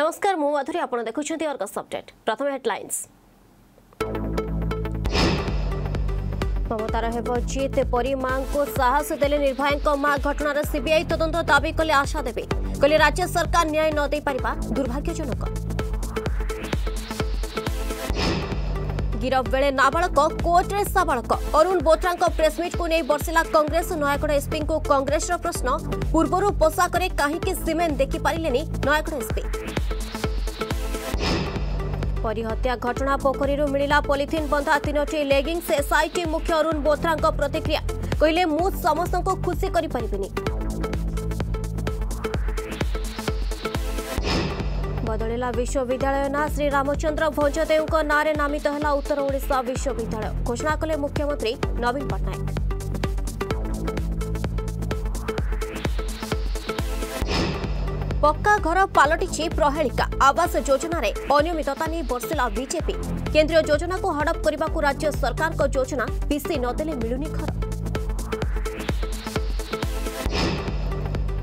নমস্কার মু আধুরী আপনার দেখুম অর্গস অপডেট প্রথমে হেডলাইন্স ক্ষমতার হব জিত পরি মাঙ্কু সাহস দেলে নির্ভয়াঙ্ক মা ঘটনার সিবিআই তদন্ত দাবি কলে আশা দেবে কলে রাজ্য সরকার ন্যায় নদেইপারিবা দুর্ভাগ্যজনক গিরফ বেড়ে নাবাড়ক কোর্টরে সাবাড়ক অরুণ বোত্রাঙ্ক প্রেসমিটকু নেই বর্ষিলা কংগ্রেস নয়াগড় এসপিঙ্কু কংগ্রেসর প্রশ্ন পূর্বরু পোশাকরে কাহিকি সিমেন্ট দেখিপারিলেনি নয়াগড় এসপি పరిహత్య ఘటన పోకరిలో మిలిలా పాలిథిన్ బందా తినోటి లెగింగ్స్ ఎస్ఐ టీ ముఖ్య అరుణ్ బోత్రం కో ప్రతిక్రియా కయిలే మూ సమస్య కో ఖుషి కరి పరిబిని బదలేలా విశ్వవిద్యాలయ నా శ్రీ రామచంద్ర భోజదేవు కో నారే నామి తహలా ఉత్తర ఒడిశా విశ్వవిద్యాలయం ఘోషనా కలే ముఖ్యమంత్రి నవీన్ పట్నాయ్ पक्का घर पलटि प्रहेलिका आवास योजन अनियमितता नहीं बर्षिला विजेपी केंद्रीय योजना को हड़प करने को राज्य सरकार को योजना पिसी नदे मिलूनी घर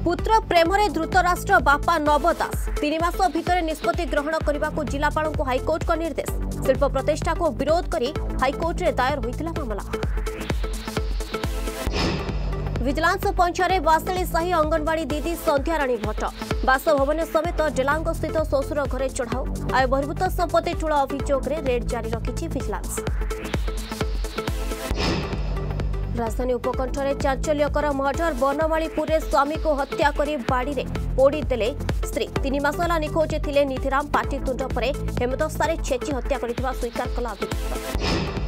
पुत्र प्रेम द्रुत राष्ट्र बापा नव दास तीन मस निष्पत्ति ग्रहण करने को जिलापा हाइकोर्ट निर्देश शिल्प प्रतिष्ठा को विरोध कर हाइकोर्टे दायर होता मामला ଭିଜିଲାନ୍ସ ପଞ୍ଚାରେ ବାସେଳି ସାହି ଅଙ୍ଗନବାଡ଼ି ଦିଦି ସନ୍ଧ୍ୟାରାଣୀ ଭଟ୍ଟ ବାସଭବନ ସମେତ ଡେଲାଙ୍ଗସ୍ଥିତ ଶ୍ୱଶୁର ଘରେ ଚଢ଼ାଉ ଆଉ ବହିର୍ଭୂତ ସମ୍ପତ୍ତି ଠୁଳ ଅଭିଯୋଗରେ ରେଡ୍ ଜାରି ରଖିଛି ଭିଜିଲାନ୍ସ ରାଜଧାନୀ ଉପକଣ୍ଠରେ ଚାଞ୍ଚଲ୍ୟକର ମର୍ଡର ବନମାଳୀପୁରରେ ସ୍ୱାମୀକୁ ହତ୍ୟା କରି ବାଡ଼ିରେ ପୋଡ଼ି ଦେଲେ ସ୍ତ୍ରୀ ତିନି ମାସ ହେଲା ନିଖୋଜ ଥିଲେ ନିଧିରାମ ପାଟିତୁଣ୍ଡ ପରେ ହେମଦସ୍ତାରେ ଛେଚି ହତ୍ୟା କରିଥିବା ସ୍ୱୀକାର କଲା ଅଭିଯୁକ୍ତ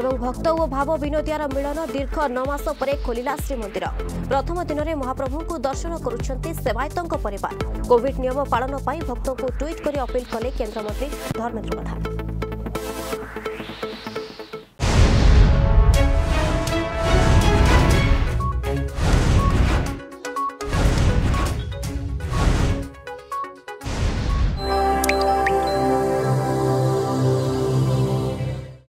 এবং ভক্ত ও ভাব বিনোদিয়ার মিলন দীর্ঘ নমাস পরে খোলা শ্রীমন্দির প্রথম দিনের মহাপ্রভুঙ্কু দর্শন করছেন সেবায়তঙ্ পরিবার কোভিড নিয়ম পাাল ভক্তঙ্কু ট্যুইট করে অপিল কলে কেন্দ্রমন্ত্রী ধর্মেন্দ্র প্রধান